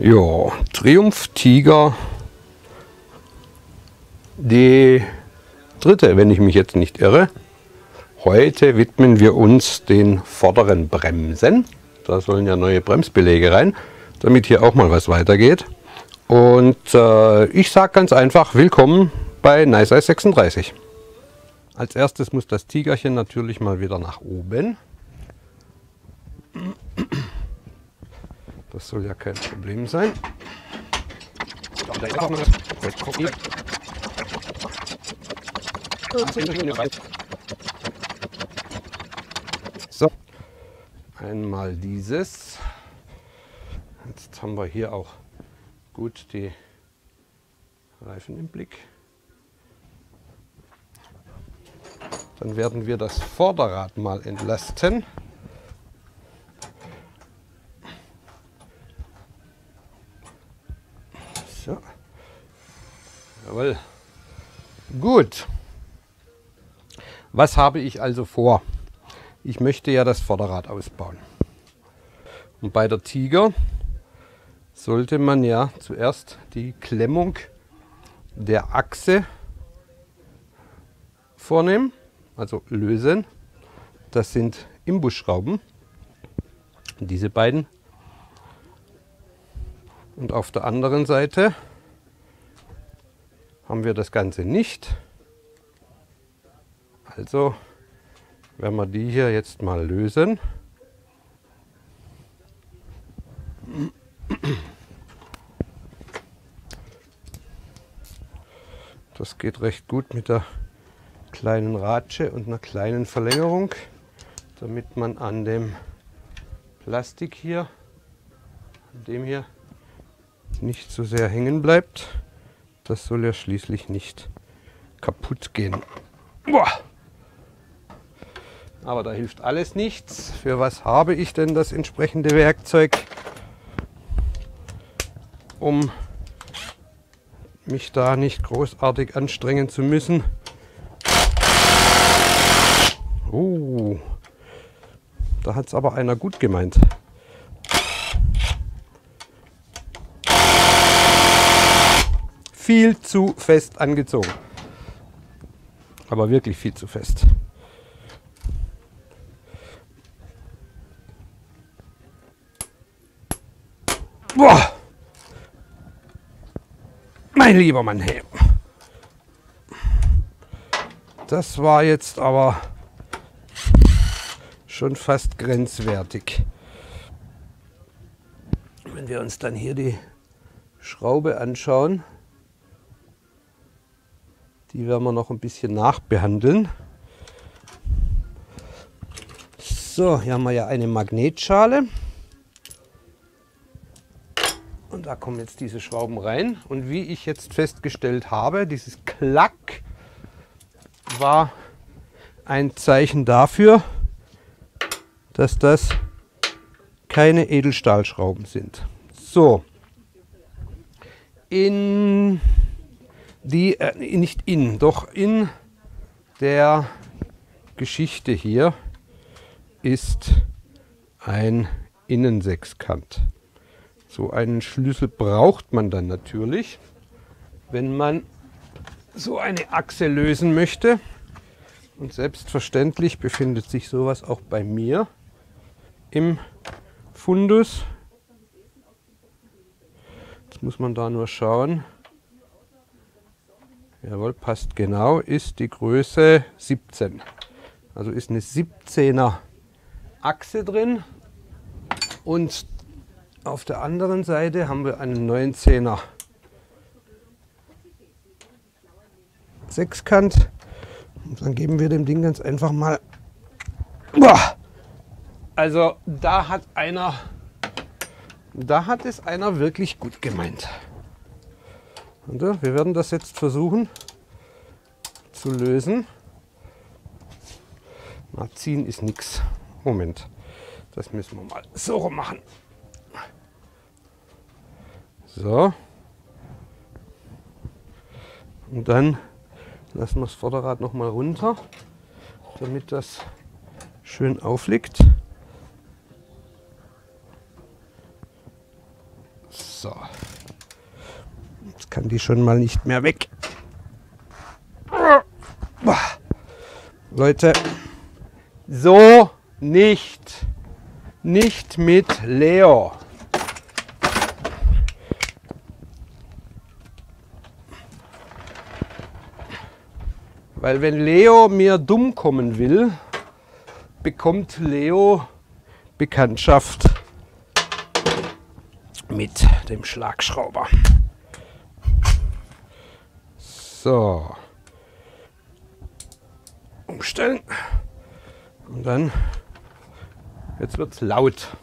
Ja, Triumph Tiger. Die dritte, wenn ich mich jetzt nicht irre. Heute widmen wir uns den vorderen Bremsen. Da sollen ja neue Bremsbeläge rein, damit hier auch mal was weitergeht. Und äh, ich sage ganz einfach, willkommen bei Nice 36. Als erstes muss das Tigerchen natürlich mal wieder nach oben. Das soll ja kein Problem sein. So, einmal dieses. Jetzt haben wir hier auch gut die Reifen im Blick. Dann werden wir das Vorderrad mal entlasten. Jawohl. Gut. Was habe ich also vor? Ich möchte ja das Vorderrad ausbauen. Und bei der Tiger sollte man ja zuerst die Klemmung der Achse vornehmen, also lösen. Das sind Imbusschrauben, diese beiden. Und auf der anderen Seite haben wir das Ganze nicht. Also werden wir die hier jetzt mal lösen. Das geht recht gut mit der kleinen Ratsche und einer kleinen Verlängerung, damit man an dem Plastik hier, an dem hier nicht so sehr hängen bleibt. Das soll ja schließlich nicht kaputt gehen. Boah. Aber da hilft alles nichts. Für was habe ich denn das entsprechende Werkzeug, um mich da nicht großartig anstrengen zu müssen? Oh, da hat es aber einer gut gemeint. Viel zu fest angezogen. Aber wirklich viel zu fest. Boah! Mein lieber Mann, hey. Das war jetzt aber schon fast grenzwertig. Wenn wir uns dann hier die Schraube anschauen, die werden wir noch ein bisschen nachbehandeln. So, hier haben wir ja eine Magnetschale. Und da kommen jetzt diese Schrauben rein. Und wie ich jetzt festgestellt habe, dieses Klack war ein Zeichen dafür, dass das keine Edelstahlschrauben sind. So, in die, äh, nicht in, doch in der Geschichte hier ist ein Innensechskant. So einen Schlüssel braucht man dann natürlich, wenn man so eine Achse lösen möchte. Und selbstverständlich befindet sich sowas auch bei mir im Fundus. Jetzt muss man da nur schauen. Jawohl, passt genau, ist die Größe 17. Also ist eine 17er Achse drin. Und auf der anderen Seite haben wir einen 19er Sechskant. Und dann geben wir dem Ding ganz einfach mal! Also da hat einer, da hat es einer wirklich gut gemeint. Und wir werden das jetzt versuchen zu lösen. Na, ziehen ist nichts. Moment, das müssen wir mal so rum machen. So. Und dann lassen wir das Vorderrad noch mal runter, damit das schön aufliegt. So. Jetzt kann die schon mal nicht mehr weg. Leute, so nicht. Nicht mit Leo. Weil wenn Leo mir dumm kommen will, bekommt Leo Bekanntschaft mit dem Schlagschrauber. So. Umstellen. Und dann, jetzt wird es laut.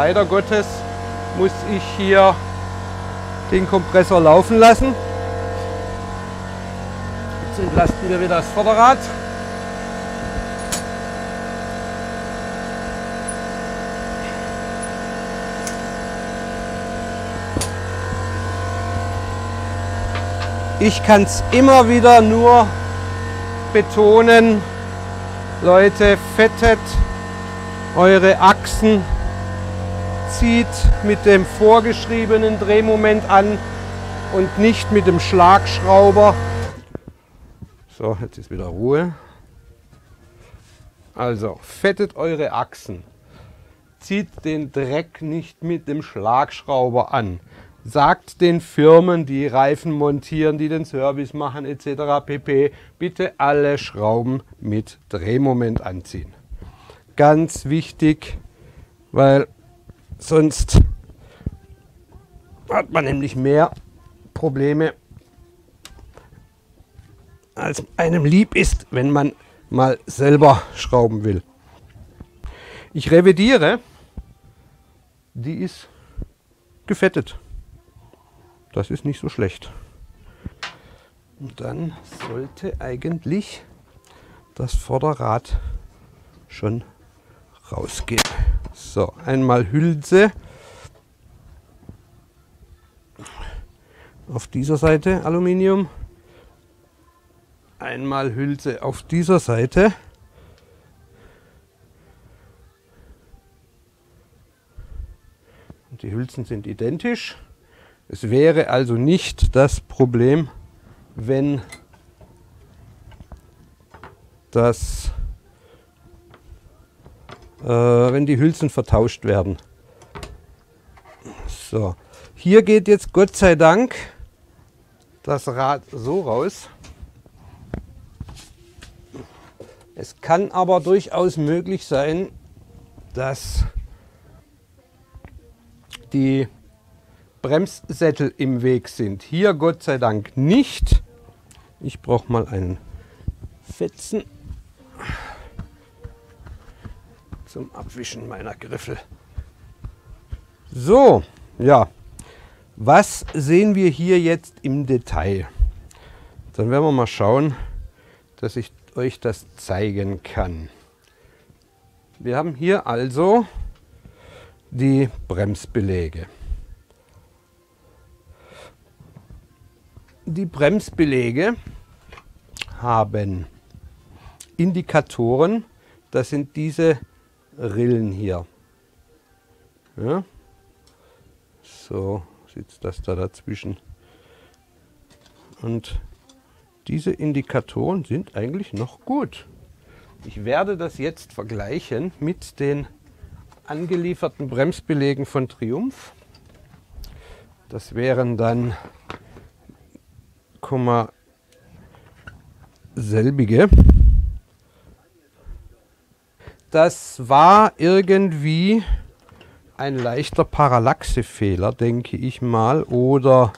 Leider Gottes muss ich hier den Kompressor laufen lassen. Jetzt entlasten wir wieder das Vorderrad. Ich kann es immer wieder nur betonen, Leute, fettet eure Achsen, zieht mit dem vorgeschriebenen Drehmoment an und nicht mit dem Schlagschrauber. So, jetzt ist wieder Ruhe. Also, fettet eure Achsen. Zieht den Dreck nicht mit dem Schlagschrauber an. Sagt den Firmen, die Reifen montieren, die den Service machen etc. pp. Bitte alle Schrauben mit Drehmoment anziehen. Ganz wichtig, weil sonst hat man nämlich mehr Probleme, als einem lieb ist, wenn man mal selber schrauben will. Ich revidiere, die ist gefettet. Das ist nicht so schlecht. Und dann sollte eigentlich das Vorderrad schon rausgehen. So, einmal Hülse. Auf dieser Seite Aluminium. Einmal Hülse auf dieser Seite. Und die Hülsen sind identisch. Es wäre also nicht das Problem, wenn das wenn die Hülsen vertauscht werden. So, hier geht jetzt Gott sei Dank das Rad so raus. Es kann aber durchaus möglich sein, dass die Bremssättel im Weg sind. Hier Gott sei Dank nicht. Ich brauche mal einen Fetzen zum Abwischen meiner Griffel. So, ja. Was sehen wir hier jetzt im Detail? Dann werden wir mal schauen, dass ich euch das zeigen kann. Wir haben hier also die Bremsbeläge. Die Bremsbeläge haben Indikatoren, das sind diese Rillen hier. Ja? So sitzt das da dazwischen. Und diese Indikatoren sind eigentlich noch gut. Ich werde das jetzt vergleichen mit den angelieferten Bremsbelägen von Triumph. Das wären dann selbige das war irgendwie ein leichter Parallaxefehler, denke ich mal, oder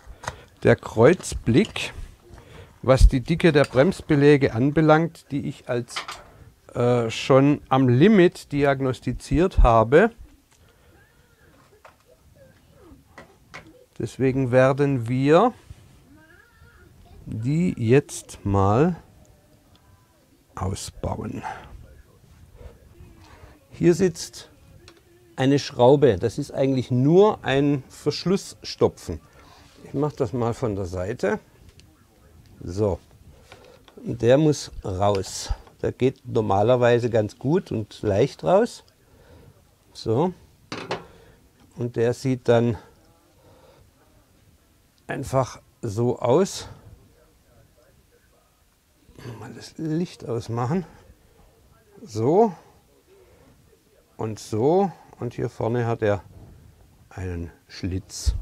der Kreuzblick, was die Dicke der Bremsbeläge anbelangt, die ich als äh, schon am Limit diagnostiziert habe. Deswegen werden wir die jetzt mal ausbauen. Hier sitzt eine Schraube. Das ist eigentlich nur ein Verschlussstopfen. Ich mache das mal von der Seite. So, der muss raus. Der geht normalerweise ganz gut und leicht raus. So, und der sieht dann einfach so aus. Mal das Licht ausmachen. So und so. Und hier vorne hat er einen Schlitz.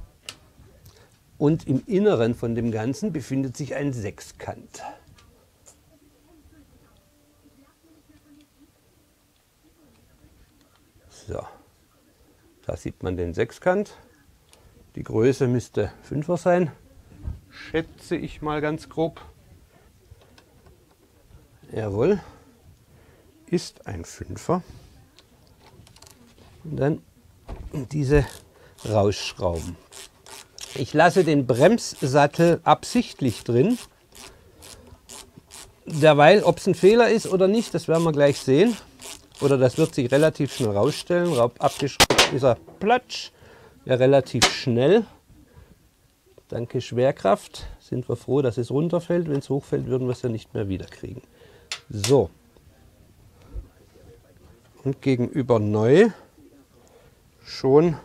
Und im Inneren von dem Ganzen befindet sich ein Sechskant. So, da sieht man den Sechskant. Die Größe müsste 5er sein, schätze ich mal ganz grob. Jawohl, ist ein Fünfer. Und dann diese rausschrauben. Ich lasse den Bremssattel absichtlich drin. Derweil, ob es ein Fehler ist oder nicht, das werden wir gleich sehen. Oder das wird sich relativ schnell rausstellen. Abgeschraubt ist er platsch, ja, relativ schnell. Danke Schwerkraft. Sind wir froh, dass es runterfällt. Wenn es hochfällt, würden wir es ja nicht mehr wiederkriegen. So. Und gegenüber neu schon,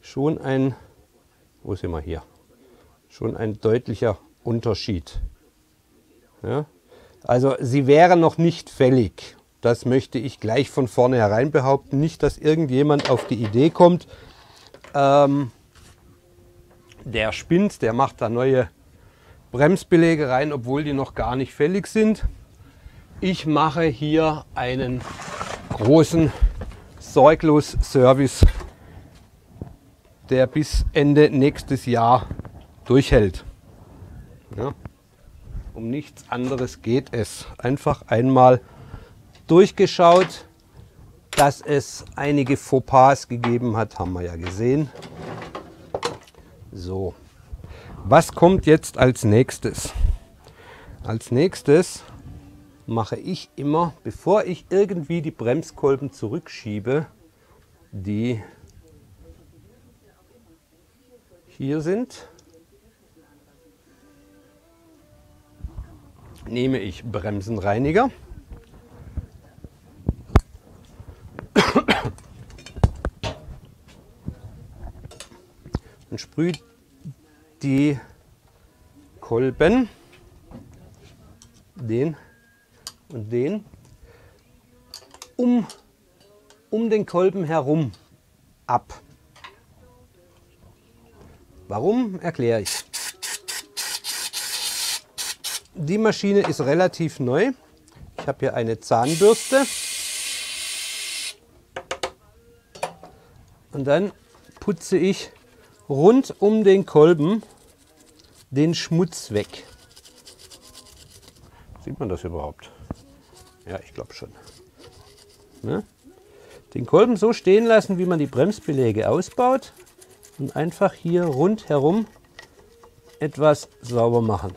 schon ein, wo sind wir hier? Schon ein deutlicher Unterschied. Ja? Also sie wäre noch nicht fällig. Das möchte ich gleich von vornherein behaupten. Nicht, dass irgendjemand auf die Idee kommt, ähm, der spinnt, der macht da neue Bremsbeläge rein, obwohl die noch gar nicht fällig sind. Ich mache hier einen großen sorglos Service, der bis Ende nächstes Jahr durchhält. Ja. Um nichts anderes geht es. Einfach einmal durchgeschaut, dass es einige Fauxpas gegeben hat, haben wir ja gesehen. So, was kommt jetzt als nächstes? Als nächstes mache ich immer, bevor ich irgendwie die Bremskolben zurückschiebe, die hier sind, nehme ich Bremsenreiniger. und sprühe die Kolben, den und den um, um den Kolben herum ab. Warum erkläre ich. Die Maschine ist relativ neu. Ich habe hier eine Zahnbürste. Und dann putze ich rund um den Kolben den Schmutz weg. Sieht man das überhaupt? Ja, ich glaube schon. Ne? Den Kolben so stehen lassen, wie man die Bremsbeläge ausbaut und einfach hier rundherum etwas sauber machen.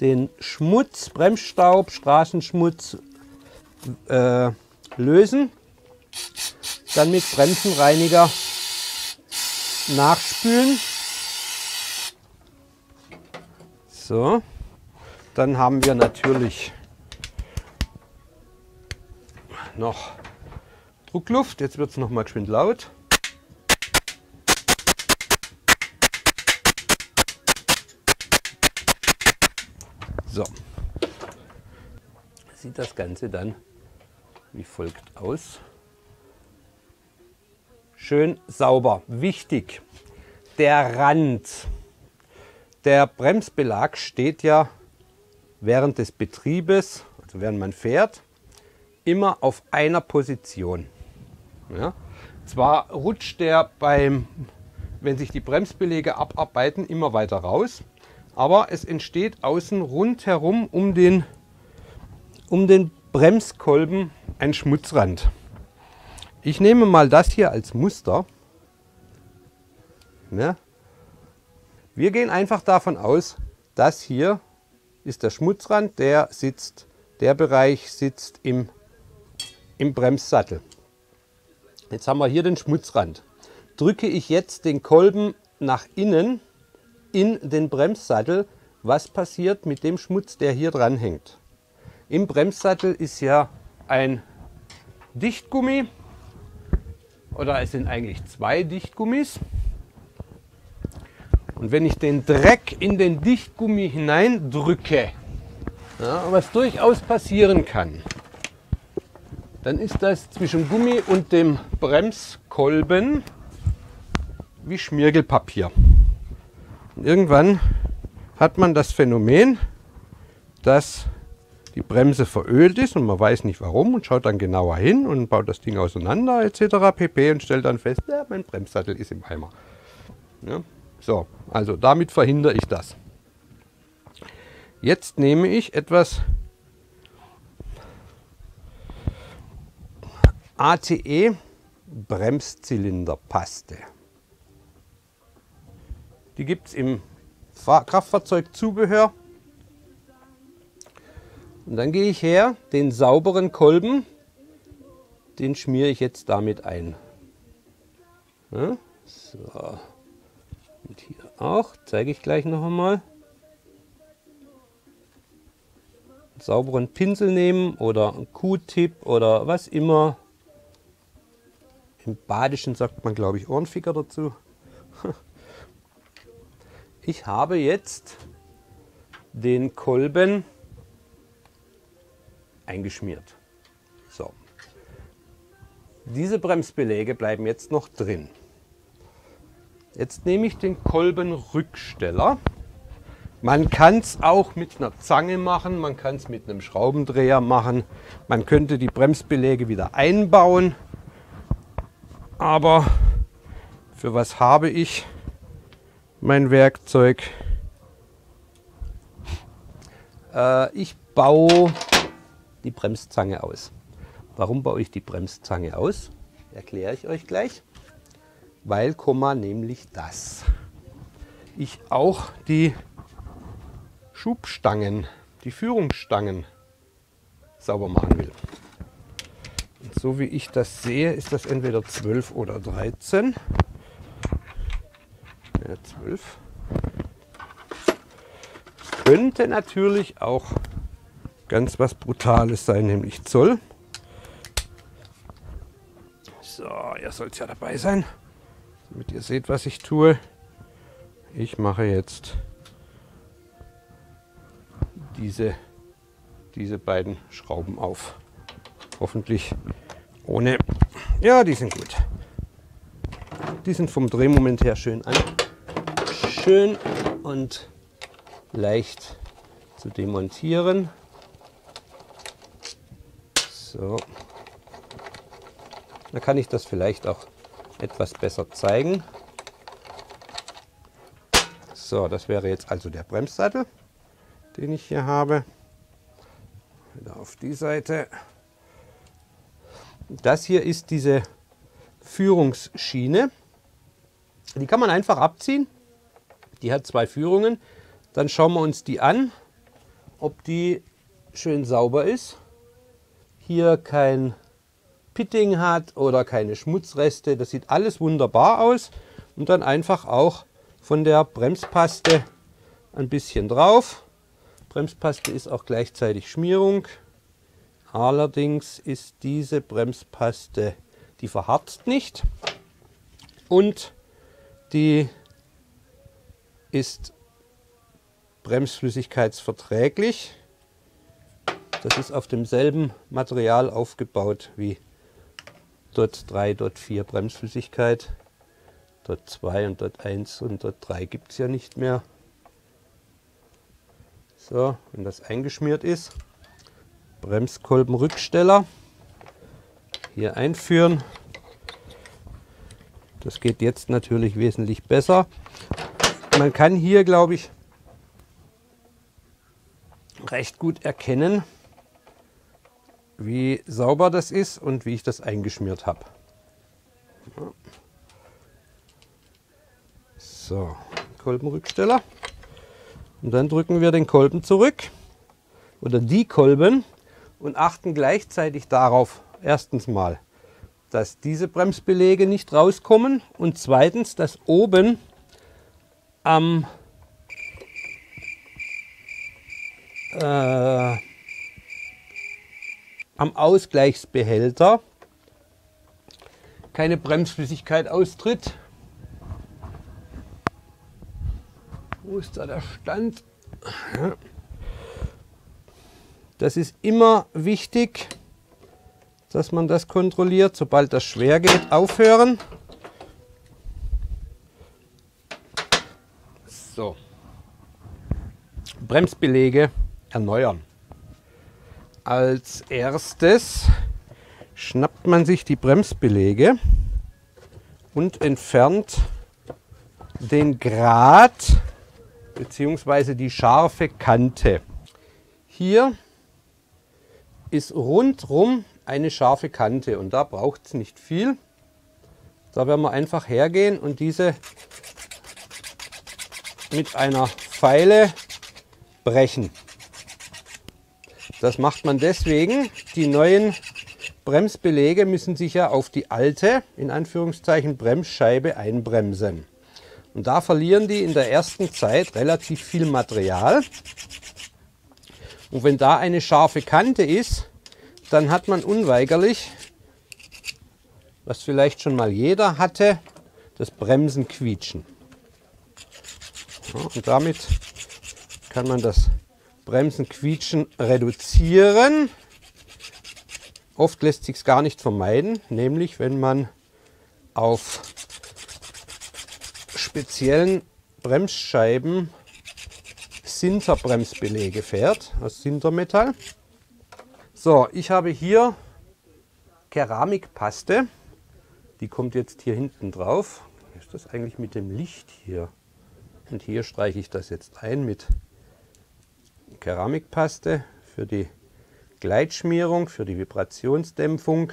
Den Schmutz, Bremsstaub, Straßenschmutz äh, lösen, dann mit Bremsenreiniger nachspülen. So, dann haben wir natürlich noch Druckluft. Jetzt wird es noch mal geschwind laut. So, sieht das Ganze dann wie folgt aus. Schön sauber. Wichtig, der Rand. Der Bremsbelag steht ja während des Betriebes, also während man fährt, immer auf einer Position. Ja? Zwar rutscht der beim, wenn sich die Bremsbeläge abarbeiten, immer weiter raus, aber es entsteht außen rundherum um den, um den Bremskolben ein Schmutzrand. Ich nehme mal das hier als Muster. mehr. Wir gehen einfach davon aus, dass hier ist der Schmutzrand, der sitzt, der Bereich sitzt im, im Bremssattel. Jetzt haben wir hier den Schmutzrand. Drücke ich jetzt den Kolben nach innen in den Bremssattel, was passiert mit dem Schmutz, der hier dran hängt? Im Bremssattel ist ja ein Dichtgummi oder es sind eigentlich zwei Dichtgummis. Und wenn ich den Dreck in den Dichtgummi hineindrücke, ja, was durchaus passieren kann, dann ist das zwischen Gummi und dem Bremskolben wie Schmirgelpapier. Und irgendwann hat man das Phänomen, dass die Bremse verölt ist und man weiß nicht warum und schaut dann genauer hin und baut das Ding auseinander etc. pp. und stellt dann fest, ja, mein Bremssattel ist im Eimer. Ja, so, also damit verhindere ich das. Jetzt nehme ich etwas ATE Bremszylinderpaste. Die gibt es im Kraftfahrzeugzubehör. Und dann gehe ich her, den sauberen Kolben, den schmiere ich jetzt damit ein. Ja, so. Und hier auch, zeige ich gleich noch einmal. Einen sauberen Pinsel nehmen oder einen Q-Tip oder was immer. Im Badischen sagt man, glaube ich, Ohrenficker dazu. Ich habe jetzt den Kolben eingeschmiert. So. Diese Bremsbeläge bleiben jetzt noch drin. Jetzt nehme ich den Kolbenrücksteller. Man kann es auch mit einer Zange machen, man kann es mit einem Schraubendreher machen. Man könnte die Bremsbeläge wieder einbauen. Aber für was habe ich mein Werkzeug? Äh, ich baue die Bremszange aus. Warum baue ich die Bremszange aus? Erkläre ich euch gleich weil, Komma, nämlich das. Ich auch die Schubstangen, die Führungsstangen sauber machen will. So wie ich das sehe, ist das entweder 12 oder 13. Ja, 12. Könnte natürlich auch ganz was Brutales sein, nämlich Zoll. So, ihr sollt ja dabei sein damit ihr seht, was ich tue. Ich mache jetzt diese, diese beiden Schrauben auf. Hoffentlich ohne... Ja, die sind gut. Die sind vom Drehmoment her schön an. Schön und leicht zu demontieren. So. Da kann ich das vielleicht auch etwas besser zeigen. So, das wäre jetzt also der Bremssattel, den ich hier habe. Wieder auf die Seite. Das hier ist diese Führungsschiene. Die kann man einfach abziehen. Die hat zwei Führungen. Dann schauen wir uns die an, ob die schön sauber ist. Hier kein Pitting hat oder keine Schmutzreste. Das sieht alles wunderbar aus. Und dann einfach auch von der Bremspaste ein bisschen drauf. Bremspaste ist auch gleichzeitig Schmierung. Allerdings ist diese Bremspaste, die verharzt nicht und die ist bremsflüssigkeitsverträglich. Das ist auf demselben Material aufgebaut wie dort 3, dort 4 Bremsflüssigkeit, dort 2 und dort 1 und dort 3 gibt es ja nicht mehr. So, wenn das eingeschmiert ist, Bremskolbenrücksteller hier einführen. Das geht jetzt natürlich wesentlich besser. Man kann hier, glaube ich, recht gut erkennen, wie sauber das ist und wie ich das eingeschmiert habe. So, Kolbenrücksteller. Und dann drücken wir den Kolben zurück oder die Kolben und achten gleichzeitig darauf, erstens mal, dass diese Bremsbeläge nicht rauskommen und zweitens, dass oben am äh, am Ausgleichsbehälter keine Bremsflüssigkeit austritt. Wo ist da der Stand? Das ist immer wichtig, dass man das kontrolliert. Sobald das schwer geht, aufhören. So. Bremsbelege erneuern. Als erstes schnappt man sich die Bremsbelege und entfernt den Grat bzw. die scharfe Kante. Hier ist rundrum eine scharfe Kante und da braucht es nicht viel. Da werden wir einfach hergehen und diese mit einer Pfeile brechen. Das macht man deswegen. Die neuen Bremsbelege müssen sich ja auf die alte, in Anführungszeichen, Bremsscheibe einbremsen. Und da verlieren die in der ersten Zeit relativ viel Material. Und wenn da eine scharfe Kante ist, dann hat man unweigerlich, was vielleicht schon mal jeder hatte, das Bremsen quietschen. Und damit kann man das Bremsen quietschen reduzieren. Oft lässt sich es gar nicht vermeiden, nämlich wenn man auf speziellen Bremsscheiben Sinterbremsbelege fährt, aus Sintermetall. So, ich habe hier Keramikpaste. Die kommt jetzt hier hinten drauf. Was ist das eigentlich mit dem Licht hier? Und hier streiche ich das jetzt ein mit Keramikpaste für die Gleitschmierung, für die Vibrationsdämpfung.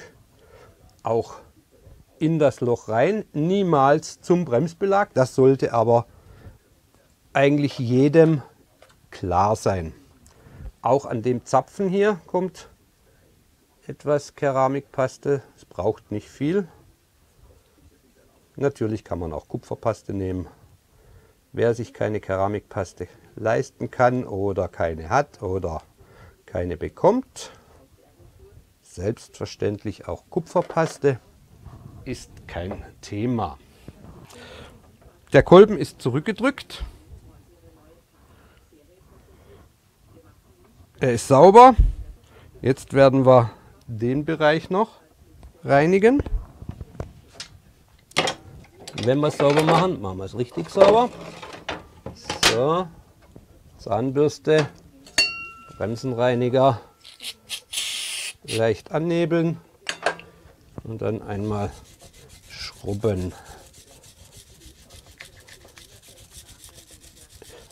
Auch in das Loch rein, niemals zum Bremsbelag. Das sollte aber eigentlich jedem klar sein. Auch an dem Zapfen hier kommt etwas Keramikpaste. Es braucht nicht viel. Natürlich kann man auch Kupferpaste nehmen. Wer sich keine Keramikpaste leisten kann oder keine hat oder keine bekommt, selbstverständlich auch Kupferpaste, ist kein Thema. Der Kolben ist zurückgedrückt. Er ist sauber. Jetzt werden wir den Bereich noch reinigen. Wenn wir es sauber machen, machen wir es richtig sauber. So, Zahnbürste, Bremsenreiniger, leicht annebeln und dann einmal schrubben.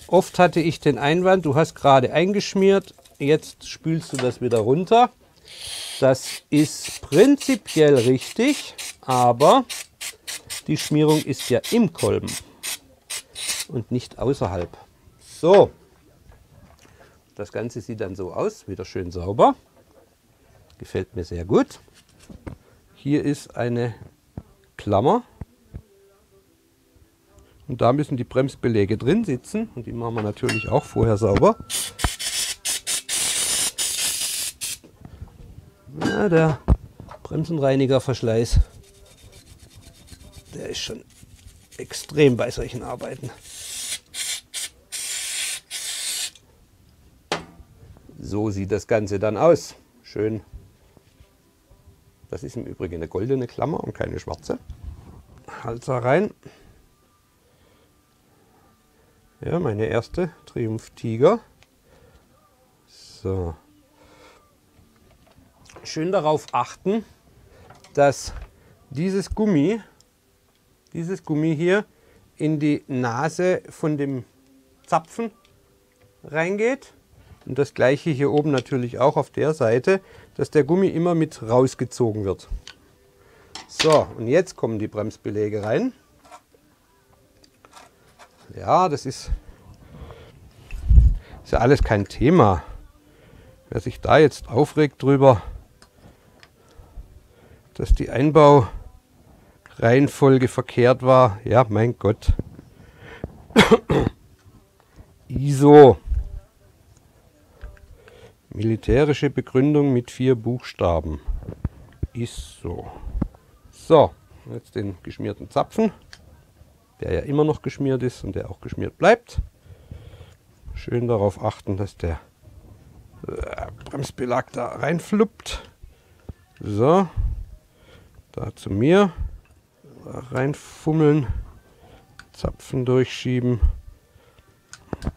Oft hatte ich den Einwand, du hast gerade eingeschmiert, jetzt spülst du das wieder runter. Das ist prinzipiell richtig, aber die Schmierung ist ja im Kolben und nicht außerhalb. So, das Ganze sieht dann so aus, wieder schön sauber. Gefällt mir sehr gut. Hier ist eine Klammer und da müssen die Bremsbeläge drin sitzen und die machen wir natürlich auch vorher sauber. Ja, der Bremsenreinigerverschleiß, der ist schon extrem bei solchen Arbeiten. So sieht das Ganze dann aus. Schön. Das ist im Übrigen eine goldene Klammer und keine schwarze. Halter rein. Ja, meine erste Triumph Tiger. So. Schön darauf achten, dass dieses Gummi, dieses Gummi hier in die Nase von dem Zapfen reingeht. Und das gleiche hier oben natürlich auch auf der Seite, dass der Gummi immer mit rausgezogen wird. So, und jetzt kommen die Bremsbeläge rein. Ja, das ist, ist ja alles kein Thema. Wer sich da jetzt aufregt drüber, dass die Einbaureihenfolge verkehrt war, ja, mein Gott. ISO. Militärische Begründung mit vier Buchstaben. Ist so. So, jetzt den geschmierten Zapfen, der ja immer noch geschmiert ist und der auch geschmiert bleibt. Schön darauf achten, dass der äh, Bremsbelag da reinfluppt. So, da zu mir. Reinfummeln, Zapfen durchschieben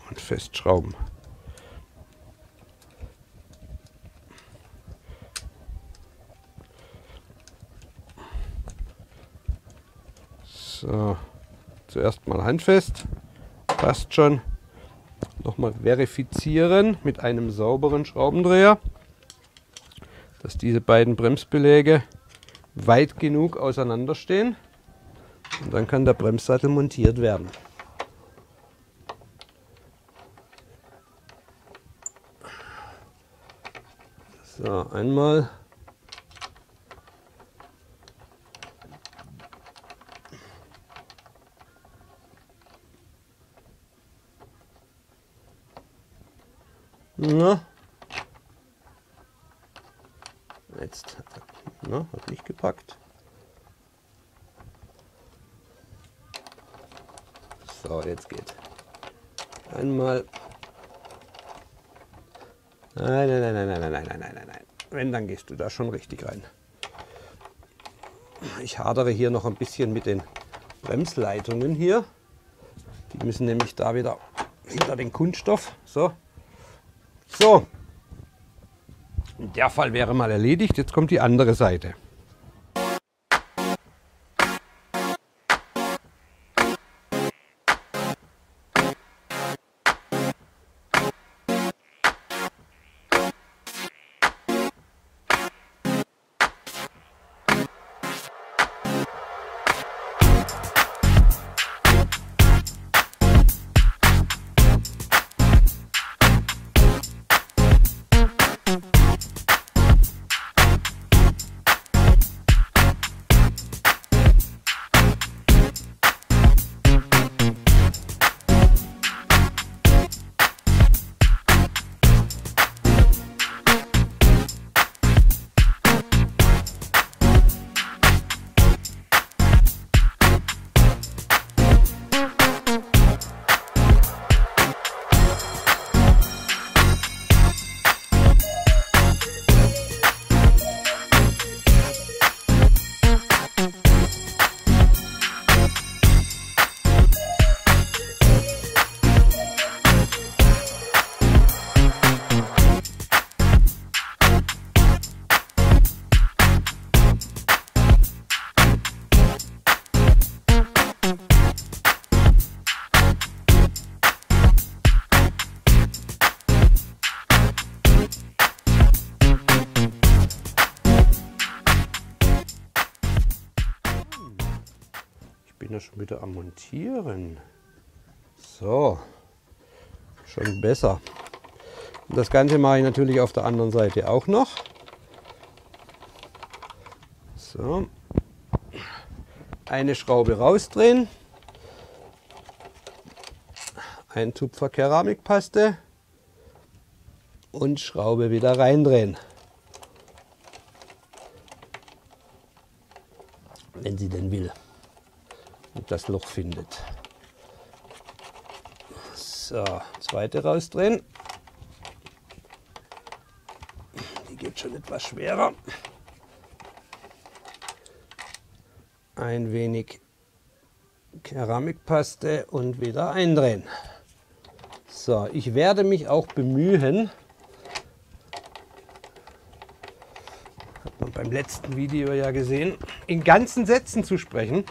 und festschrauben. So, zuerst mal handfest. Passt schon. Nochmal verifizieren mit einem sauberen Schraubendreher, dass diese beiden Bremsbeläge weit genug auseinander stehen. Und dann kann der Bremssattel montiert werden. So, einmal Na. Du da schon richtig rein. Ich hadere hier noch ein bisschen mit den Bremsleitungen hier. Die müssen nämlich da wieder hinter den Kunststoff. So, so, der Fall wäre mal erledigt. Jetzt kommt die andere Seite. Wieder am Montieren. So, schon besser. Und das Ganze mache ich natürlich auf der anderen Seite auch noch. So, eine Schraube rausdrehen, ein Tupfer Keramikpaste und Schraube wieder reindrehen. Wenn sie denn will das Loch findet. So, zweite rausdrehen. Die geht schon etwas schwerer. Ein wenig Keramikpaste und wieder eindrehen. So, ich werde mich auch bemühen, hat man beim letzten Video ja gesehen, in ganzen Sätzen zu sprechen.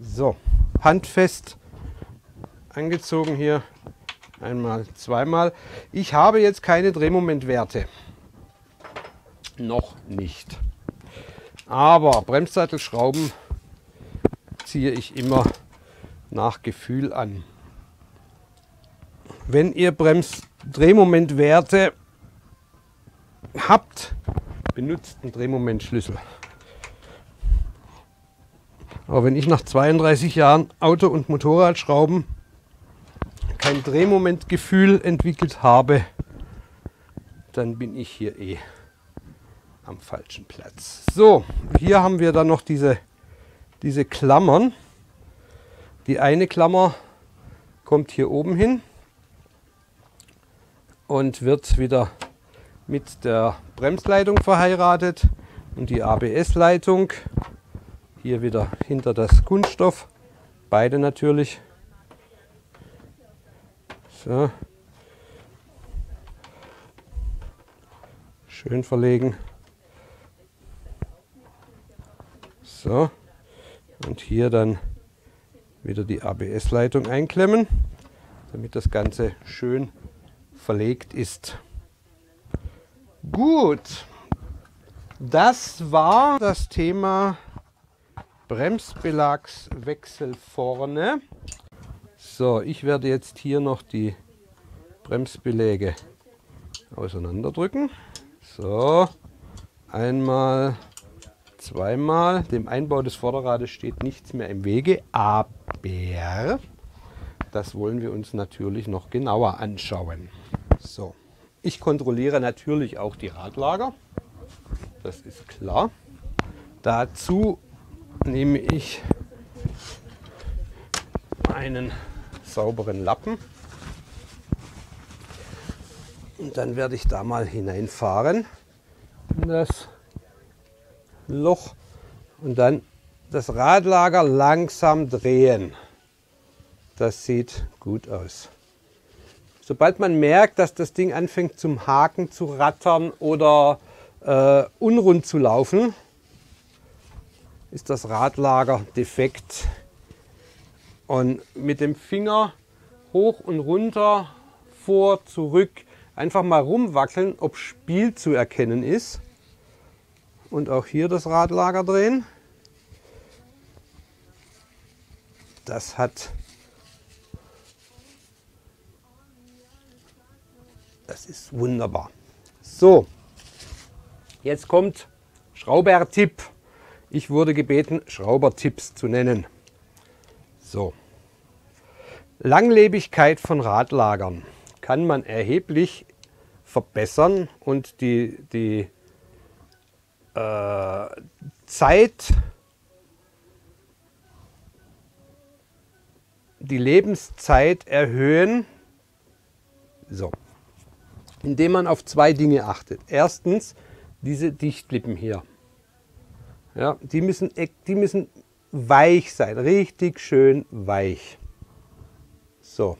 So, handfest angezogen hier. Einmal, zweimal. Ich habe jetzt keine Drehmomentwerte. Noch nicht. Aber Bremssattelschrauben ziehe ich immer nach Gefühl an. Wenn ihr Bremsdrehmomentwerte habt, benutzt einen Drehmomentschlüssel. Aber wenn ich nach 32 Jahren Auto- und Motorradschrauben kein Drehmomentgefühl entwickelt habe, dann bin ich hier eh am falschen Platz. So, hier haben wir dann noch diese, diese Klammern. Die eine Klammer kommt hier oben hin und wird wieder mit der Bremsleitung verheiratet und die ABS-Leitung hier wieder hinter das Kunststoff. Beide natürlich. So. Schön verlegen. So. Und hier dann wieder die ABS-Leitung einklemmen, damit das Ganze schön verlegt ist. Gut, das war das Thema Bremsbelagswechsel vorne. So, ich werde jetzt hier noch die Bremsbeläge auseinanderdrücken. So, einmal, zweimal. Dem Einbau des Vorderrades steht nichts mehr im Wege, aber das wollen wir uns natürlich noch genauer anschauen. So, ich kontrolliere natürlich auch die Radlager, das ist klar. Dazu nehme ich einen sauberen Lappen und dann werde ich da mal hineinfahren in das Loch und dann das Radlager langsam drehen. Das sieht gut aus. Sobald man merkt, dass das Ding anfängt zum Haken zu rattern oder äh, unrund zu laufen, ist das Radlager defekt. Und mit dem Finger hoch und runter, vor, zurück, einfach mal rumwackeln, ob Spiel zu erkennen ist. Und auch hier das Radlager drehen. Das hat Das ist wunderbar. So, jetzt kommt Schraubertipp. Ich wurde gebeten, Schraubertipps zu nennen. So, Langlebigkeit von Radlagern kann man erheblich verbessern und die, die äh, Zeit, die Lebenszeit erhöhen. So, indem man auf zwei Dinge achtet. Erstens diese Dichtlippen hier. Ja, die, müssen, die müssen weich sein, richtig schön weich. So.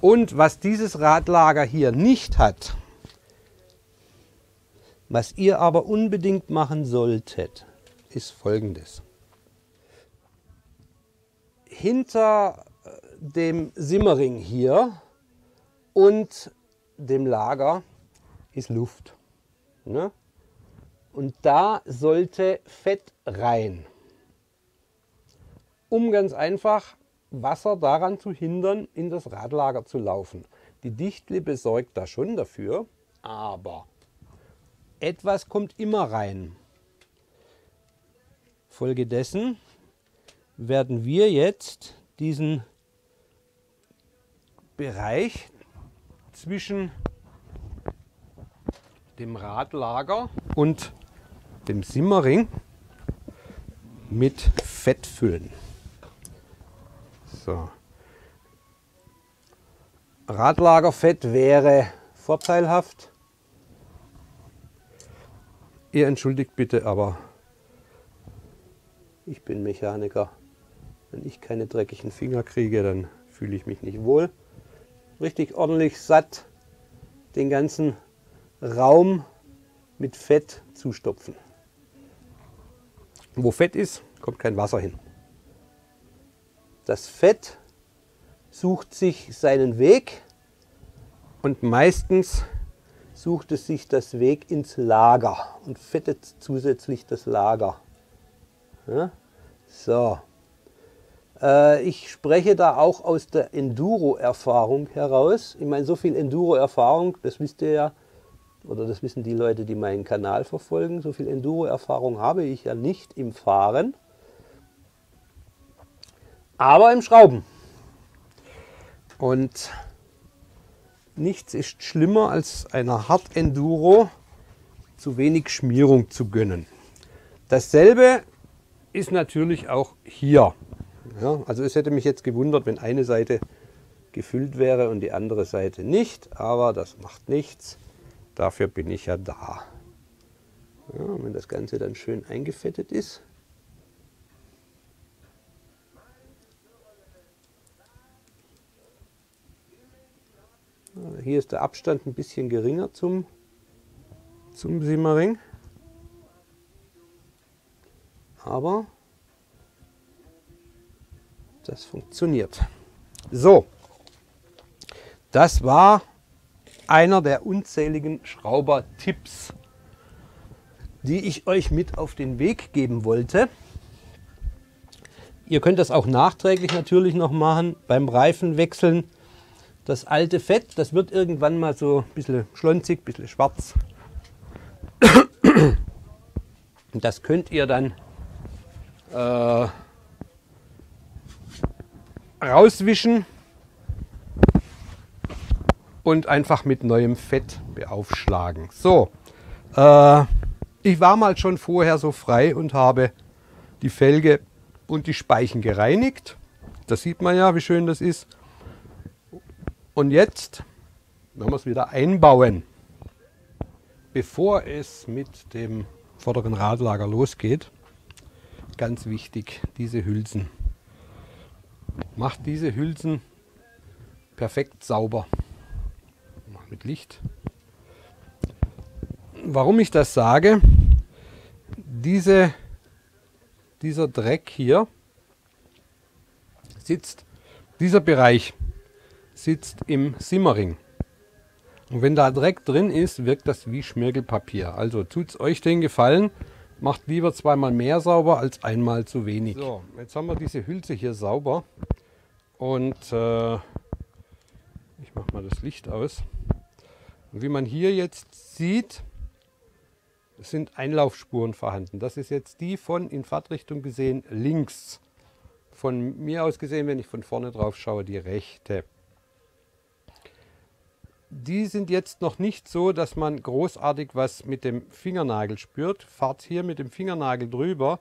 Und was dieses Radlager hier nicht hat, was ihr aber unbedingt machen solltet, ist folgendes. Hinter äh, dem Simmering hier und dem Lager ist Luft. Ne? Und da sollte Fett rein, um ganz einfach Wasser daran zu hindern, in das Radlager zu laufen. Die Dichtlippe sorgt da schon dafür, aber etwas kommt immer rein. Folgedessen werden wir jetzt diesen Bereich zwischen dem Radlager und dem Simmering mit Fett füllen. So. Radlagerfett wäre vorteilhaft. Ihr entschuldigt bitte, aber ich bin Mechaniker. Wenn ich keine dreckigen Finger kriege, dann fühle ich mich nicht wohl richtig ordentlich satt den ganzen Raum mit Fett zustopfen. Wo Fett ist, kommt kein Wasser hin. Das Fett sucht sich seinen Weg und meistens sucht es sich das Weg ins Lager und fettet zusätzlich das Lager. Ja? So. Äh, ich spreche da auch aus der Enduro-Erfahrung heraus. Ich meine, so viel Enduro-Erfahrung, das wisst ihr ja, oder das wissen die Leute, die meinen Kanal verfolgen, so viel Enduro-Erfahrung habe ich ja nicht im Fahren, aber im Schrauben. Und nichts ist schlimmer als einer Hard Enduro zu wenig Schmierung zu gönnen. Dasselbe ist natürlich auch hier. Ja, also es hätte mich jetzt gewundert, wenn eine Seite gefüllt wäre und die andere Seite nicht, aber das macht nichts. Dafür bin ich ja da. Ja, wenn das Ganze dann schön eingefettet ist. Hier ist der Abstand ein bisschen geringer zum, zum Simmering. Aber das funktioniert. So, das war einer der unzähligen Schrauber-Tipps, die ich euch mit auf den Weg geben wollte. Ihr könnt das auch nachträglich natürlich noch machen beim Reifenwechseln. Das alte Fett, das wird irgendwann mal so ein bisschen schlonzig, ein bisschen schwarz. Das könnt ihr dann äh, rauswischen und einfach mit neuem Fett beaufschlagen. So, äh, ich war mal schon vorher so frei und habe die Felge und die Speichen gereinigt. Das sieht man ja, wie schön das ist. Und jetzt werden wir es wieder einbauen. Bevor es mit dem vorderen Radlager losgeht, ganz wichtig, diese Hülsen. Macht diese Hülsen perfekt sauber. Mit Licht. Warum ich das sage, diese, dieser Dreck hier sitzt, dieser Bereich sitzt im Simmering. Und wenn da Dreck drin ist, wirkt das wie Schmirgelpapier. Also tut es euch den Gefallen, macht lieber zweimal mehr sauber als einmal zu wenig. So, jetzt haben wir diese Hülse hier sauber. Und äh, ich mache mal das Licht aus. Und wie man hier jetzt sieht, sind Einlaufspuren vorhanden. Das ist jetzt die von in Fahrtrichtung gesehen links. Von mir aus gesehen, wenn ich von vorne drauf schaue, die rechte die sind jetzt noch nicht so, dass man großartig was mit dem Fingernagel spürt. Fahrt hier mit dem Fingernagel drüber.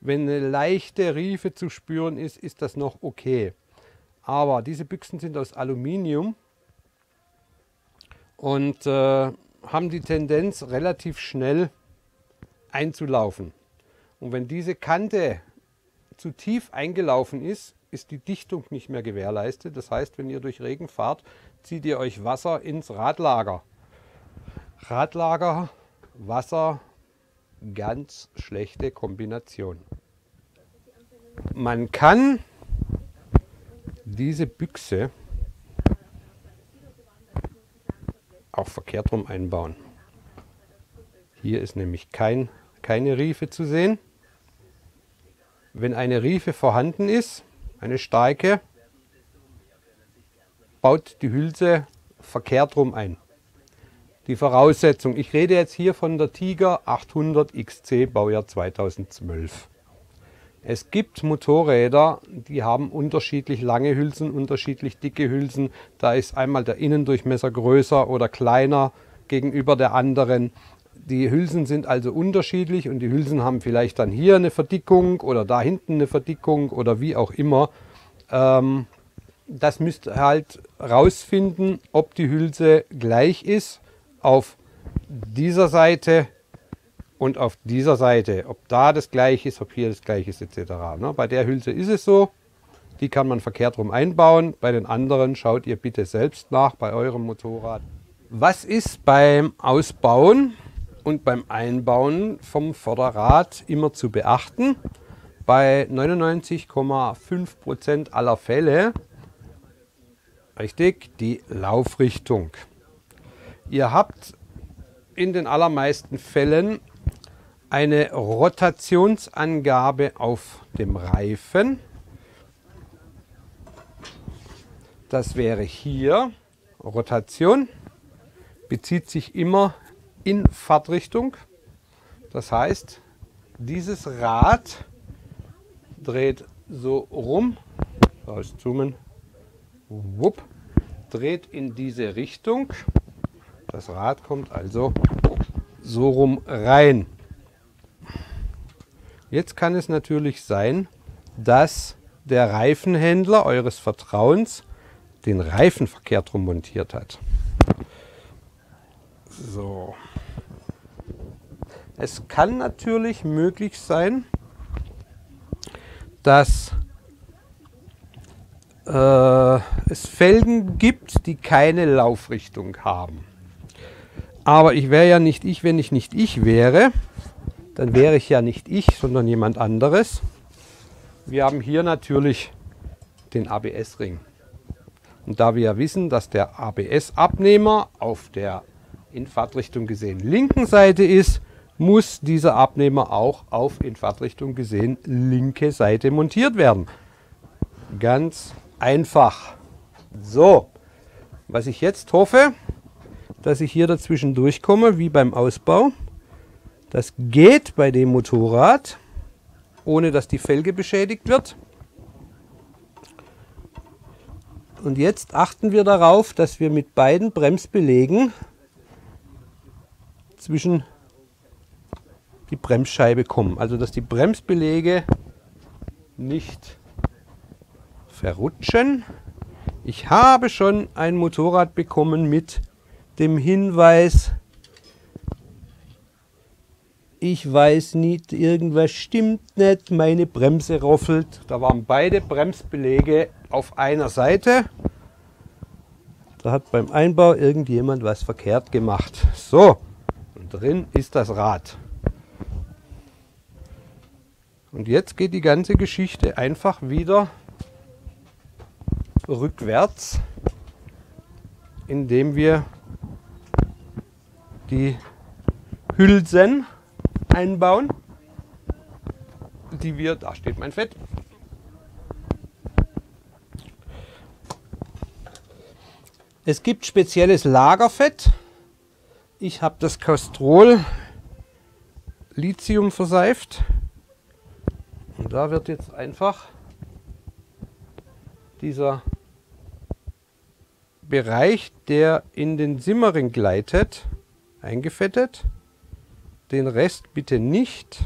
Wenn eine leichte Riefe zu spüren ist, ist das noch okay. Aber diese Büchsen sind aus Aluminium und äh, haben die Tendenz, relativ schnell einzulaufen. Und wenn diese Kante zu tief eingelaufen ist, ist die Dichtung nicht mehr gewährleistet. Das heißt, wenn ihr durch Regen fahrt, zieht ihr euch Wasser ins Radlager. Radlager, Wasser, ganz schlechte Kombination. Man kann diese Büchse auch verkehrt rum einbauen. Hier ist nämlich kein, keine Riefe zu sehen. Wenn eine Riefe vorhanden ist, eine starke, baut die Hülse verkehrt rum ein. Die Voraussetzung, ich rede jetzt hier von der Tiger 800 XC Baujahr 2012. Es gibt Motorräder, die haben unterschiedlich lange Hülsen, unterschiedlich dicke Hülsen. Da ist einmal der Innendurchmesser größer oder kleiner gegenüber der anderen. Die Hülsen sind also unterschiedlich und die Hülsen haben vielleicht dann hier eine Verdickung oder da hinten eine Verdickung oder wie auch immer. Ähm, das müsst ihr halt rausfinden, ob die Hülse gleich ist auf dieser Seite und auf dieser Seite. Ob da das gleiche ist, ob hier das gleiche ist etc. Ne? Bei der Hülse ist es so. Die kann man verkehrt rum einbauen. Bei den anderen schaut ihr bitte selbst nach bei eurem Motorrad. Was ist beim Ausbauen und beim Einbauen vom Vorderrad immer zu beachten? Bei 99,5% aller Fälle Richtig, die Laufrichtung. Ihr habt in den allermeisten Fällen eine Rotationsangabe auf dem Reifen. Das wäre hier Rotation, bezieht sich immer in Fahrtrichtung. Das heißt, dieses Rad dreht so rum, rauszoomen, wupp, dreht in diese Richtung. Das Rad kommt also so rum rein. Jetzt kann es natürlich sein, dass der Reifenhändler eures Vertrauens den Reifen verkehrt rum montiert hat. So. Es kann natürlich möglich sein, dass äh, es Felgen gibt, die keine Laufrichtung haben. Aber ich wäre ja nicht ich, wenn ich nicht ich wäre. Dann wäre ich ja nicht ich, sondern jemand anderes. Wir haben hier natürlich den ABS-Ring. Und da wir ja wissen, dass der ABS-Abnehmer auf der in Fahrtrichtung gesehen linken Seite ist, muss dieser Abnehmer auch auf in Fahrtrichtung gesehen linke Seite montiert werden. Ganz einfach. So, was ich jetzt hoffe, dass ich hier dazwischen durchkomme, wie beim Ausbau. Das geht bei dem Motorrad, ohne dass die Felge beschädigt wird. Und jetzt achten wir darauf, dass wir mit beiden Bremsbelegen zwischen die Bremsscheibe kommen. Also dass die Bremsbelege nicht verrutschen. Ich habe schon ein Motorrad bekommen mit dem Hinweis, ich weiß nicht, irgendwas stimmt nicht, meine Bremse roffelt. Da waren beide Bremsbelege auf einer Seite. Da hat beim Einbau irgendjemand was verkehrt gemacht. So, und drin ist das Rad. Und jetzt geht die ganze Geschichte einfach wieder rückwärts, indem wir die Hülsen einbauen, die wir, da steht mein Fett, Es gibt spezielles Lagerfett. Ich habe das Castrol Lithium verseift. Und da wird jetzt einfach dieser Bereich, der in den Simmering gleitet, eingefettet. Den Rest bitte nicht.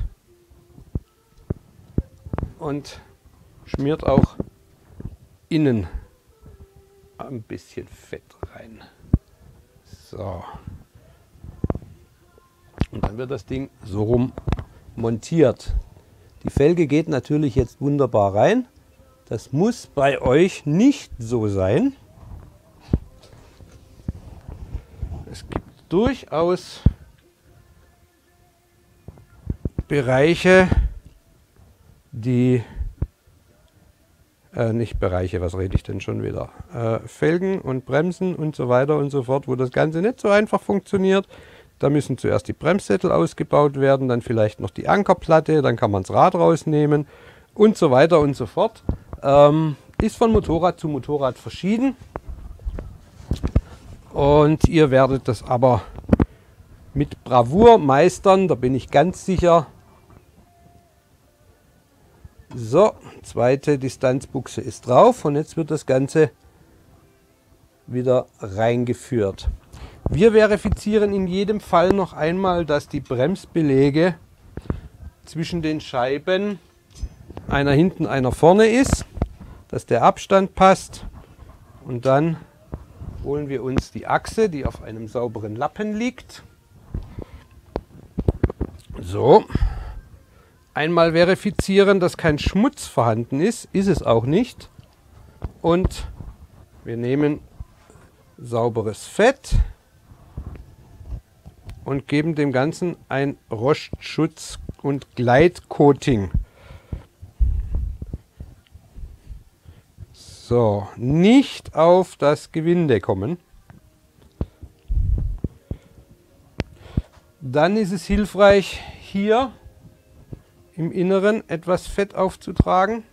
Und schmiert auch innen ein bisschen Fett rein. So. Und dann wird das Ding so rum montiert. Die Felge geht natürlich jetzt wunderbar rein. Das muss bei euch nicht so sein. Es gibt durchaus Bereiche, die äh, nicht Bereiche, was rede ich denn schon wieder? Äh, Felgen und Bremsen und so weiter und so fort, wo das Ganze nicht so einfach funktioniert. Da müssen zuerst die Bremssättel ausgebaut werden, dann vielleicht noch die Ankerplatte, dann kann man das Rad rausnehmen und so weiter und so fort. Ähm, ist von Motorrad zu Motorrad verschieden. Und ihr werdet das aber mit Bravour meistern, da bin ich ganz sicher. So, zweite Distanzbuchse ist drauf und jetzt wird das Ganze wieder reingeführt. Wir verifizieren in jedem Fall noch einmal, dass die Bremsbelege zwischen den Scheiben einer hinten, einer vorne ist, dass der Abstand passt und dann holen wir uns die Achse, die auf einem sauberen Lappen liegt. So, einmal verifizieren, dass kein Schmutz vorhanden ist, ist es auch nicht. Und wir nehmen sauberes Fett und geben dem Ganzen ein Rostschutz und Gleitcoating. So, nicht auf das Gewinde kommen. Dann ist es hilfreich, hier im Inneren etwas Fett aufzutragen.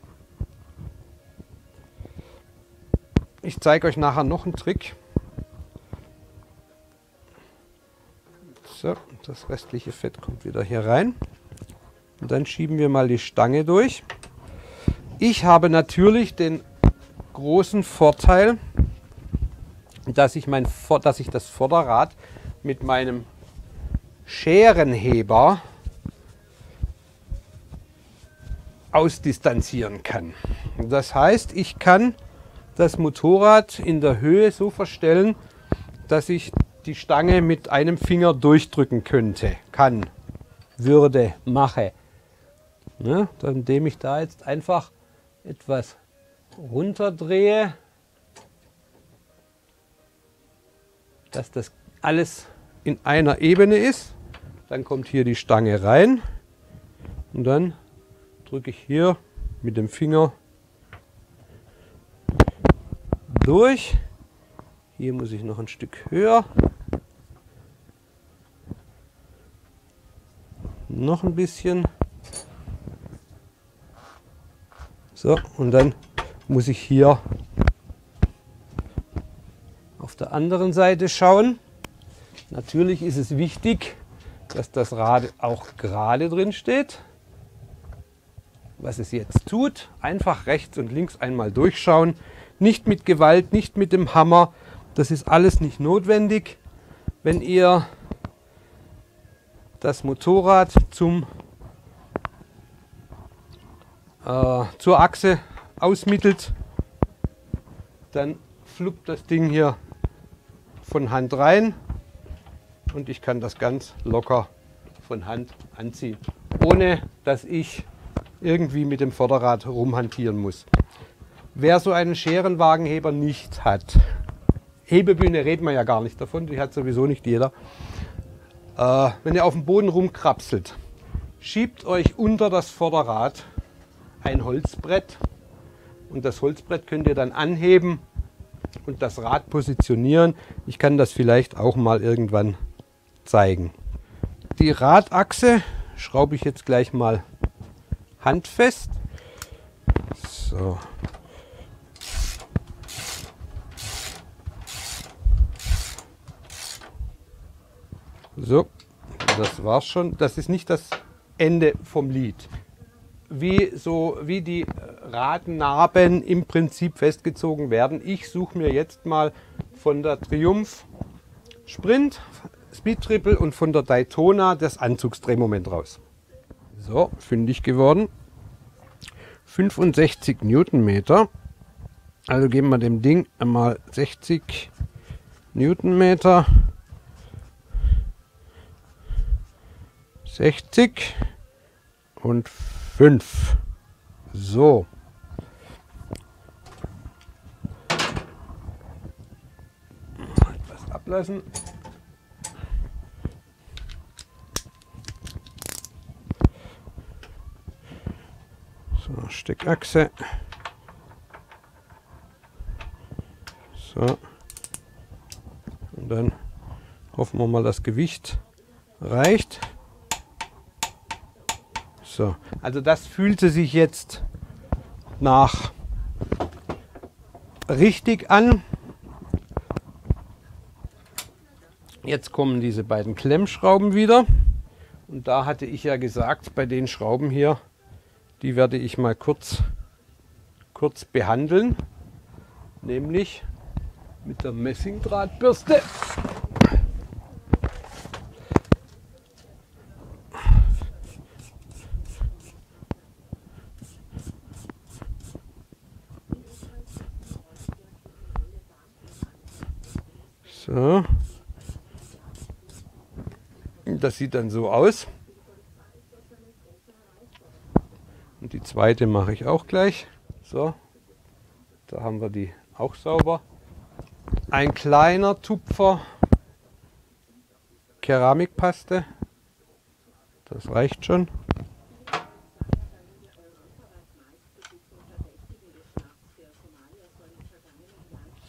Ich zeige euch nachher noch einen Trick. So, das restliche Fett kommt wieder hier rein. Und dann schieben wir mal die Stange durch. Ich habe natürlich den großen Vorteil, dass ich, mein, dass ich das Vorderrad mit meinem Scherenheber ausdistanzieren kann. Das heißt, ich kann das Motorrad in der Höhe so verstellen, dass ich die Stange mit einem Finger durchdrücken könnte, kann, würde, mache. Ne? Indem ich da jetzt einfach etwas runterdrehe, dass das alles in einer Ebene ist. Dann kommt hier die Stange rein und dann drücke ich hier mit dem Finger durch. Hier muss ich noch ein Stück höher. Noch ein bisschen. So, und dann muss ich hier auf der anderen Seite schauen. Natürlich ist es wichtig, dass das Rad auch gerade drin steht. Was es jetzt tut, einfach rechts und links einmal durchschauen. Nicht mit Gewalt, nicht mit dem Hammer. Das ist alles nicht notwendig. Wenn ihr das Motorrad zum, äh, zur Achse ausmittelt, dann fluppt das Ding hier von Hand rein und ich kann das ganz locker von Hand anziehen, ohne dass ich irgendwie mit dem Vorderrad rumhantieren muss. Wer so einen Scherenwagenheber nicht hat, Hebebühne reden wir ja gar nicht davon, die hat sowieso nicht jeder. Äh, wenn ihr auf dem Boden rumkrapselt, schiebt euch unter das Vorderrad ein Holzbrett und das Holzbrett könnt ihr dann anheben und das Rad positionieren. Ich kann das vielleicht auch mal irgendwann zeigen. Die Radachse schraube ich jetzt gleich mal handfest. So. So, das war's schon. Das ist nicht das Ende vom Lied. Wie, so, wie die Radnarben im Prinzip festgezogen werden. Ich suche mir jetzt mal von der Triumph Sprint Speed Triple und von der Daytona das Anzugsdrehmoment raus. So, fündig geworden. 65 Newtonmeter. Also geben wir dem Ding einmal 60 Newtonmeter. 60 und 5. So. Etwas ablassen. So, Steckachse. So. Und dann hoffen wir mal, das Gewicht reicht. So, also das fühlte sich jetzt nach richtig an. Jetzt kommen diese beiden Klemmschrauben wieder. Und da hatte ich ja gesagt, bei den Schrauben hier die werde ich mal kurz, kurz behandeln, nämlich mit der Messingdrahtbürste. So. Das sieht dann so aus. Und die zweite mache ich auch gleich. So, da haben wir die auch sauber. Ein kleiner Tupfer Keramikpaste. Das reicht schon.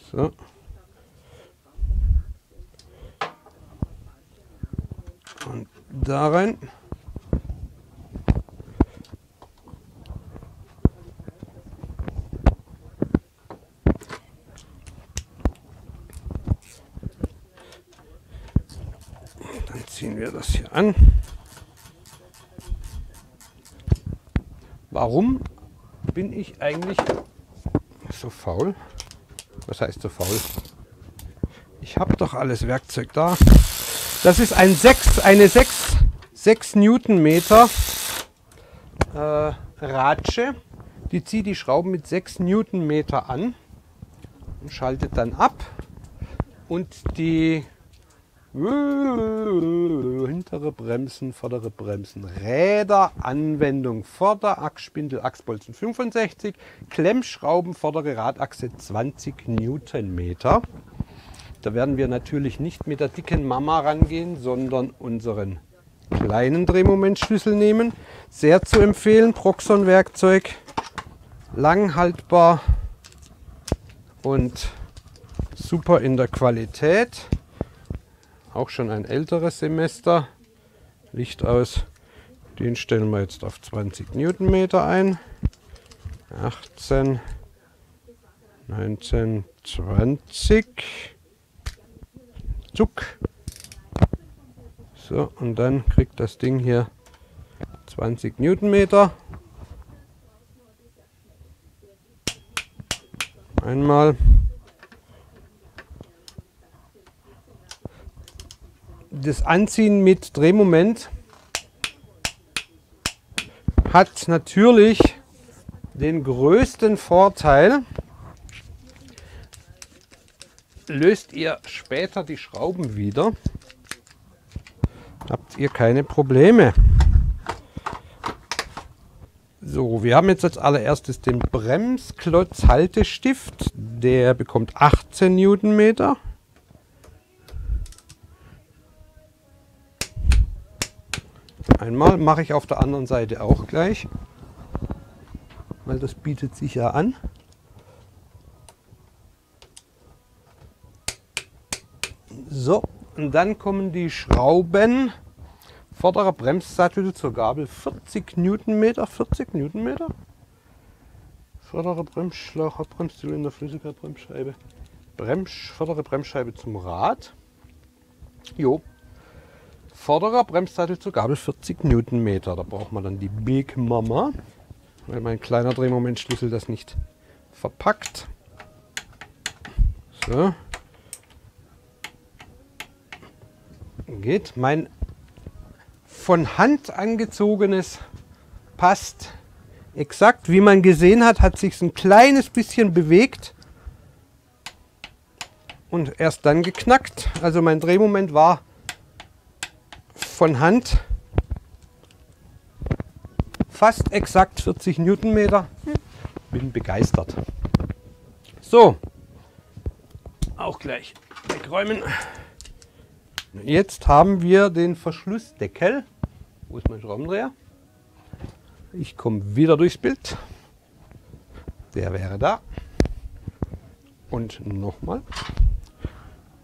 So. Und rein. Dann ziehen wir das hier an. Warum bin ich eigentlich so faul? Was heißt so faul? Ich habe doch alles Werkzeug da. Das ist ein 6, eine 6, 6 Newtonmeter äh, Ratsche. Die zieht die Schrauben mit 6 Newtonmeter an und schaltet dann ab. Und die hintere Bremsen, vordere Bremsen, Räder, Anwendung, Vorderachsspindel, Achsbolzen 65, Klemmschrauben, vordere Radachse 20 Newtonmeter. Da werden wir natürlich nicht mit der dicken Mama rangehen, sondern unseren kleinen Drehmomentschlüssel nehmen. Sehr zu empfehlen, Proxon Werkzeug, lang haltbar und super in der Qualität auch schon ein älteres Semester. Licht aus, den stellen wir jetzt auf 20 Newtonmeter ein. 18, 19, 20. Zuck. So, und dann kriegt das Ding hier 20 Newtonmeter. Einmal. Das Anziehen mit Drehmoment hat natürlich den größten Vorteil, löst ihr später die Schrauben wieder, habt ihr keine Probleme. So, wir haben jetzt als allererstes den Bremsklotz-Haltestift. Der bekommt 18 Newtonmeter. Einmal mache ich auf der anderen Seite auch gleich, weil das bietet sich ja an. So, und dann kommen die Schrauben. Vorderer Bremssattel zur Gabel 40 Newtonmeter. 40 Newtonmeter. Vorderer Bremsschlauch, Bremszylinder, Flüssigkeitsbremsscheibe. Brems, vordere Bremsscheibe zum Rad. Jo, Vorderer Bremssattel zur Gabel 40 Newtonmeter. Da braucht man dann die Big Mama, weil mein kleiner Drehmomentschlüssel das nicht verpackt. So. Geht. Mein von Hand angezogenes passt exakt. Wie man gesehen hat, hat sich ein kleines bisschen bewegt und erst dann geknackt. Also mein Drehmoment war von Hand fast exakt 40 Newtonmeter. Bin begeistert. So, auch gleich wegräumen. Jetzt haben wir den Verschlussdeckel. Wo ist mein Schraubendreher? Ich komme wieder durchs Bild. Der wäre da. Und nochmal.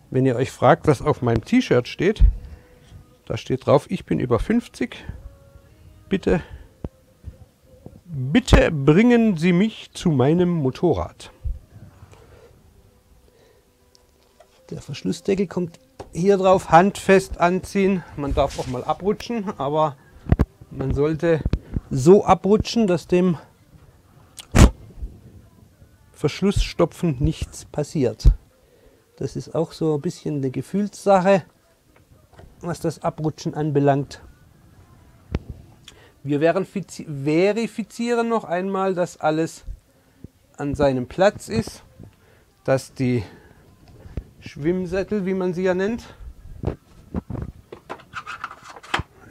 Wenn ihr euch fragt, was auf meinem T-Shirt steht, da steht drauf, ich bin über 50. Bitte, bitte bringen Sie mich zu meinem Motorrad. Der Verschlussdeckel kommt hier drauf, handfest anziehen. Man darf auch mal abrutschen, aber man sollte so abrutschen, dass dem Verschlussstopfen nichts passiert. Das ist auch so ein bisschen eine Gefühlssache was das Abrutschen anbelangt. Wir verifizieren noch einmal, dass alles an seinem Platz ist, dass die Schwimmsättel, wie man sie ja nennt,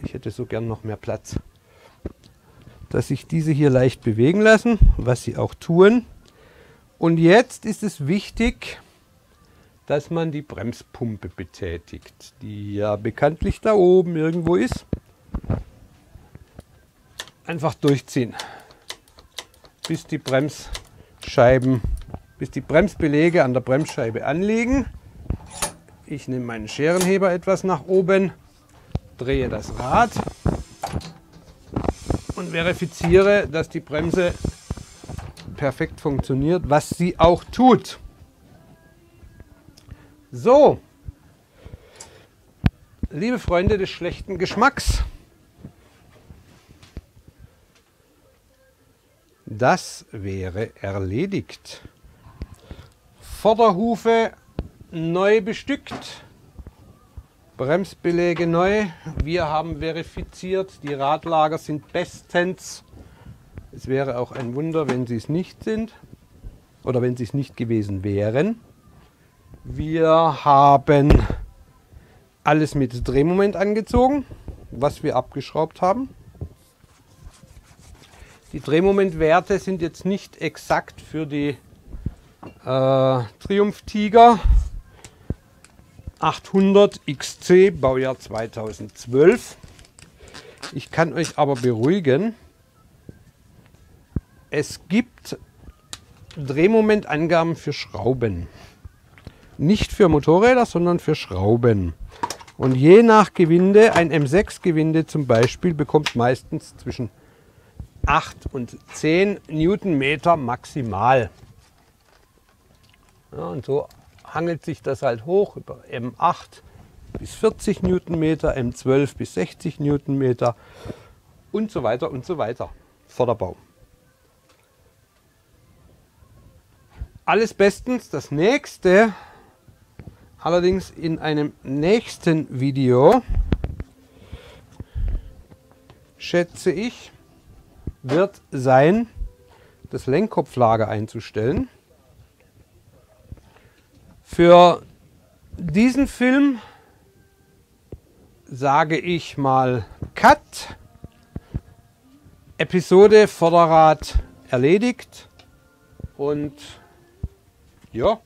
ich hätte so gern noch mehr Platz, dass sich diese hier leicht bewegen lassen, was sie auch tun. Und jetzt ist es wichtig, dass man die Bremspumpe betätigt, die ja bekanntlich da oben irgendwo ist. Einfach durchziehen, bis die Bremsscheiben, bis die Bremsbelege an der Bremsscheibe anliegen. Ich nehme meinen Scherenheber etwas nach oben drehe das Rad und verifiziere, dass die Bremse perfekt funktioniert, was sie auch tut. So, liebe Freunde des schlechten Geschmacks, das wäre erledigt. Vorderhufe neu bestückt. Bremsbeläge neu. Wir haben verifiziert, die Radlager sind bestens. Es wäre auch ein Wunder, wenn sie es nicht sind oder wenn sie es nicht gewesen wären. Wir haben alles mit Drehmoment angezogen, was wir abgeschraubt haben. Die Drehmomentwerte sind jetzt nicht exakt für die äh, Triumph Tiger 800 XC, Baujahr 2012. Ich kann euch aber beruhigen, es gibt Drehmomentangaben für Schrauben. Nicht für Motorräder, sondern für Schrauben. Und je nach Gewinde, ein M6-Gewinde zum Beispiel, bekommt meistens zwischen 8 und 10 Newtonmeter maximal. Ja, und so hangelt sich das halt hoch über M8 bis 40 Newtonmeter, M12 bis 60 Newtonmeter und so weiter und so weiter. Vorderbau. Alles bestens. Das nächste, allerdings in einem nächsten Video, schätze ich, wird sein, das Lenkkopflager einzustellen. Für diesen Film sage ich mal Cut. Episode Vorderrad erledigt. Und ja.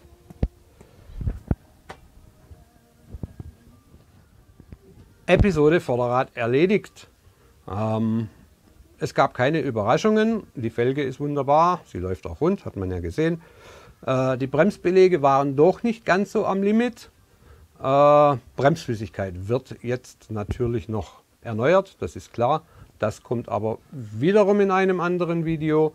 Episode Vorderrad erledigt. Ähm, es gab keine Überraschungen. Die Felge ist wunderbar. Sie läuft auch rund, hat man ja gesehen. Äh, die Bremsbeläge waren doch nicht ganz so am Limit. Äh, Bremsflüssigkeit wird jetzt natürlich noch erneuert, das ist klar. Das kommt aber wiederum in einem anderen Video.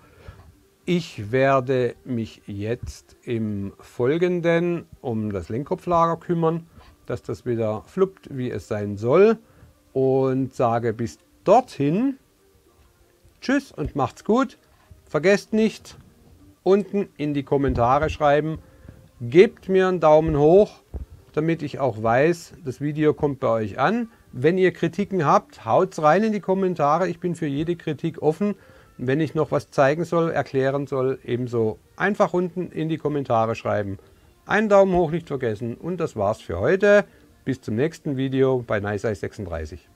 Ich werde mich jetzt im Folgenden um das Lenkkopflager kümmern, dass das wieder fluppt, wie es sein soll. Und sage bis dorthin Tschüss und macht's gut. Vergesst nicht, unten in die Kommentare schreiben. Gebt mir einen Daumen hoch, damit ich auch weiß, das Video kommt bei euch an. Wenn ihr Kritiken habt, haut's rein in die Kommentare. Ich bin für jede Kritik offen. Wenn ich noch was zeigen soll, erklären soll, ebenso einfach unten in die Kommentare schreiben. Einen Daumen hoch nicht vergessen und das war's für heute. Bis zum nächsten Video bei NiceEye 36.